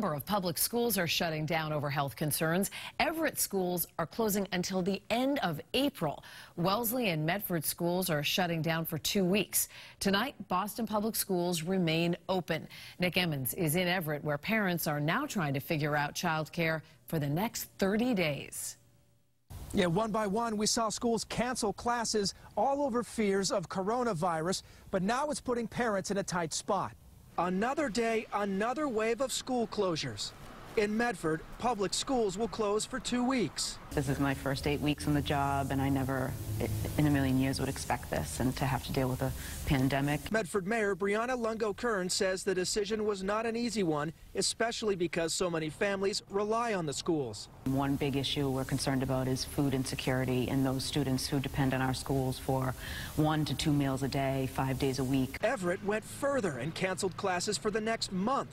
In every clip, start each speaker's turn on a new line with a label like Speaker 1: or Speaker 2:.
Speaker 1: number of public schools are shutting down over health concerns. Everett schools are closing until the end of April. Wellesley and Medford schools are shutting down for two weeks. Tonight, Boston Public Schools remain open. Nick Emmons is in Everett, where parents are now trying to figure out childcare for the next 30 days.
Speaker 2: Yeah, one by one, we saw schools cancel classes all over fears of coronavirus, but now it's putting parents in a tight spot. Another day, another wave of school closures. In Medford, public schools will close for two weeks.
Speaker 3: This is my first eight weeks on the job, and I never in a million years would expect this and to have to deal with a pandemic.
Speaker 2: Medford Mayor Breanna Lungo Koehn says the decision was not an easy one, especially because so many families rely on the schools.
Speaker 3: One big issue we're concerned about is food insecurity and those students who depend on our schools for one to two meals a day, five days a week.
Speaker 2: Everett went further and canceled classes for the next month.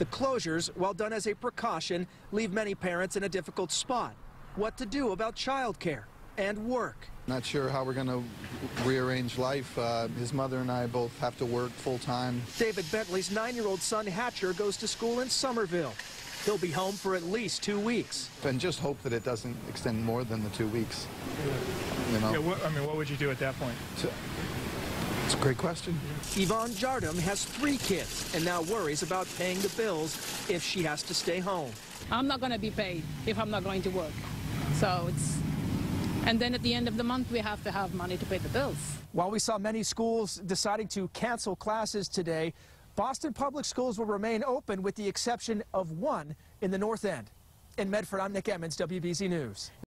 Speaker 2: The closures, while done as a precaution, leave many parents in a difficult spot. What to do about childcare and work.
Speaker 4: Not sure how we're going to rearrange life. Uh, his mother and I both have to work full time.
Speaker 2: David Bentley's nine-year-old son Hatcher goes to school in Somerville. He'll be home for at least two weeks.
Speaker 4: And just hope that it doesn't extend more than the two weeks. You know?
Speaker 5: Yeah, what, I mean, what would you do at that point?
Speaker 4: So, it's a great question.
Speaker 2: Yvonne Jardim has three kids and now worries about paying the bills if she has to stay home.
Speaker 6: I'm not going to be paid if I'm not going to work. So it's, and then at the end of the month, we have to have money to pay the bills.
Speaker 2: While we saw many schools deciding to cancel classes today, Boston Public Schools will remain open with the exception of one in the North End. In Medford, I'm Nick Emmons, WBZ News.